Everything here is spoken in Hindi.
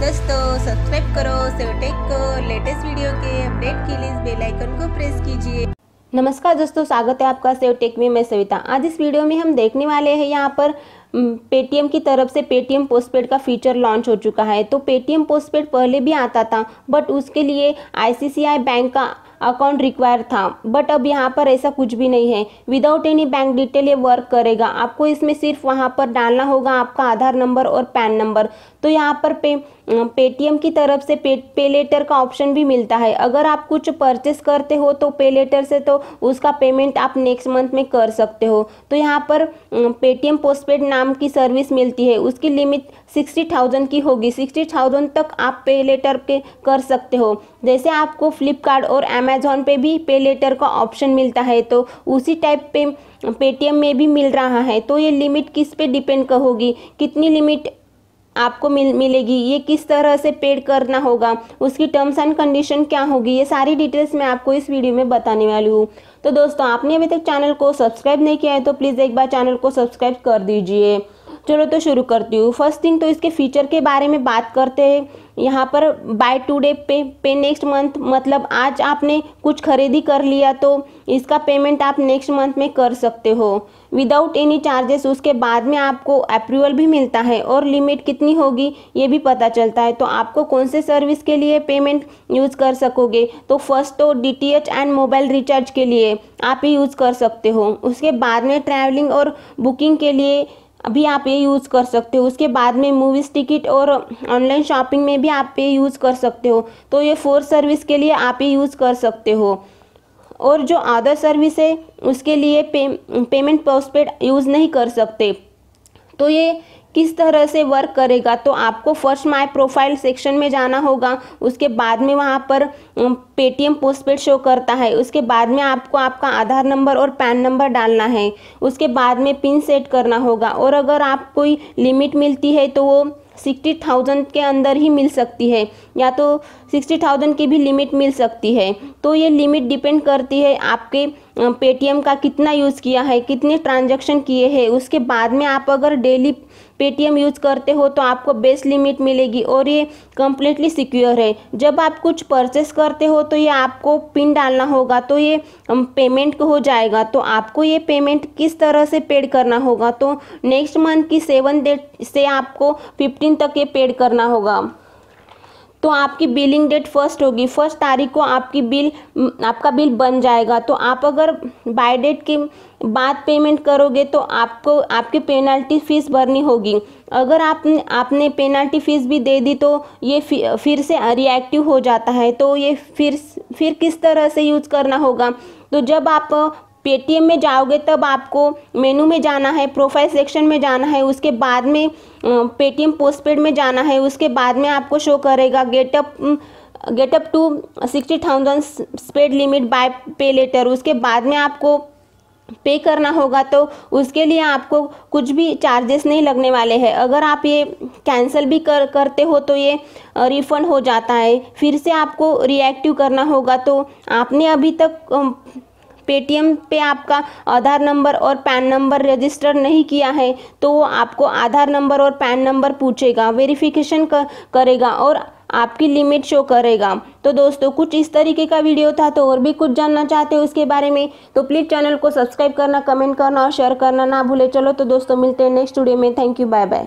दोस्तों सब्सक्राइब करो सेवटेक को लेटेस्ट वीडियो के अपडेट के लिए बेल आइकन को प्रेस कीजिए। नमस्कार दोस्तों, स्वागत है आपका सेव टेक में, मैं सविता। आज इस वीडियो में हम देखने वाले हैं यहाँ पर पेटीएम की तरफ़ से पेटीएम पोस्टपेड का फीचर लॉन्च हो चुका है। तो पेटीएम पोस्टपेड पहले भी आता था बट उसके लिए आईसीसीआई बैंक का अकाउंट रिक्वायर था। बट अब यहाँ पर ऐसा कुछ भी नहीं है। विदाउट एनी बैंक डिटेल ये वर्क करेगा। आपको इसमें सिर्फ़ वहाँ पर डालना होगा आपका आधार नंबर और पैन नंबर तो यहाँ पर पे पेटीएम की तरफ़ से पे पे लेटर का ऑप्शन भी मिलता है। अगर आप कुछ परचेस करते हो तो पे लेटर से तो उसका पेमेंट आप नेक्स्ट मंथ में कर सकते हो। तो यहाँ पर पेटीएम पोस्टपेड नाम की सर्विस मिलती है। उसकी लिमिट सिक्सटी थाउज़ेंड की होगी। सिक्सटी थाउज़ेंड तक आप पे लेटर के कर सकते हो। जैसे आपको फ्लिपकार्ट और अमेजोन पे भी पे लेटर का ऑप्शन मिलता है तो उसी टाइप पे पेटीएम में भी मिल रहा है। तो ये लिमिट किस पे डिपेंड होगी कितनी लिमिट आपको मिल, मिलेगी? ये किस तरह से पेड करना होगा? उसकी टर्म्स एंड कंडीशन क्या होगी? ये सारी डिटेल्स मैं आपको इस वीडियो में बताने वाली हूँ। तो दोस्तों, आपने अभी तक चैनल को सब्सक्राइब नहीं किया है तो प्लीज़ एक बार चैनल को सब्सक्राइब कर दीजिए। चलो तो शुरू करती हूँ। फ़र्स्ट थिंग तो इसके फीचर के बारे में बात करते हैं। यहाँ पर बाय टुडे पे पे नेक्स्ट मंथ मतलब आज आपने कुछ खरीदी कर लिया तो इसका पेमेंट आप नेक्स्ट मंथ में कर सकते हो। विदाउट एनी चार्जेस उसके बाद में आपको अप्रूवल भी मिलता है और लिमिट कितनी होगी, ये भी पता चलता है। तो आपको कौन से सर्विस के लिए पेमेंट यूज़ कर सकोगे? तो फ़र्स्ट तो डीटीएच एंड मोबाइल रिचार्ज के लिए आप ही यूज़ कर सकते हो। उसके बाद में ट्रैवलिंग और बुकिंग के लिए अभी आप ये यूज़ कर सकते हो। उसके बाद में मूवीज़ टिकट और ऑनलाइन शॉपिंग में भी आप ये यूज़ कर सकते हो। तो ये फोर सर्विस के लिए आप ये यूज़ कर सकते हो। और जो अदर सर्विस है, उसके लिए पे पेमेंट पोस्टपेड यूज़ नहीं कर सकते। तो ये किस तरह से वर्क करेगा तो आपको फ़र्स्ट माय प्रोफ़ाइल सेक्शन में जाना होगा। उसके बाद में वहाँ पर पेटीएम पोस्टपेड शो करता है। उसके बाद में आपको आपका आधार नंबर और पैन नंबर डालना है। उसके बाद में पिन सेट करना होगा। और अगर आप कोई लिमिट मिलती है तो वो सिक्सटी थाउज़ेंड के अंदर ही मिल सकती है। या तो सिक्सटी थाउज़ेंड की भी लिमिट मिल सकती है। तो ये लिमिट डिपेंड करती है आपके पेटीएम का कितना यूज़ किया है, कितने ट्रांजैक्शन किए हैं, उसके बाद में आप अगर डेली पेटीएम यूज़ करते हो तो आपको बेस लिमिट मिलेगी और ये कम्प्लीटली सिक्योर है। जब आप कुछ परचेस करते हो तो ये आपको पिन डालना होगा तो ये पेमेंट हो जाएगा। तो आपको ये पेमेंट किस तरह से पेड करना होगा? तो नेक्स्ट मंथ की सेवन डेट से आपको फिफ्टीन तक ये पेड करना होगा। तो आपकी बिलिंग डेट फ़र्स्ट होगी। फ़र्स्ट तारीख को आपकी बिल आपका बिल बन जाएगा। तो आप अगर बाय डेट के बाद पेमेंट करोगे तो आपको, आपकी पेनल्टी फ़ीस भरनी होगी। अगर आपने आपने पेनल्टी फ़ीस भी दे दी तो ये फिर से रिएक्टिव हो जाता है। तो ये फिर फिर किस तरह से यूज़ करना होगा? तो जब आप पेटीएम में जाओगे, तब आपको मेनू में जाना है प्रोफ़ाइल सेक्शन में जाना है, उसके बाद में पेटीएम पोस्टपेड में जाना है, उसके बाद में आपको शो करेगा get up get up to sixty thousand spend limit by pay later उसके बाद में आपको पे करना होगा तो उसके लिए आपको कुछ भी चार्जेस नहीं लगने वाले हैं। अगर आप ये कैंसिल भी कर, करते हो तो ये रिफ़ंड हो जाता है। फिर से आपको रिएक्टिव करना होगा तो आपने अभी तक पेटीएम पे आपका आधार नंबर और पैन नंबर रजिस्टर नहीं किया है तो वो आपको आधार नंबर और पैन नंबर पूछेगा वेरिफिकेशन कर, करेगा और आपकी लिमिट शो करेगा। तो दोस्तों कुछ इस तरीके का वीडियो था तो और भी कुछ जानना चाहते हो उसके बारे में तो प्लीज़ चैनल को सब्सक्राइब करना कमेंट करना और शेयर करना ना भूले। चलो तो दोस्तों मिलते हैं नेक्स्ट वीडियो में। Thank you bye bye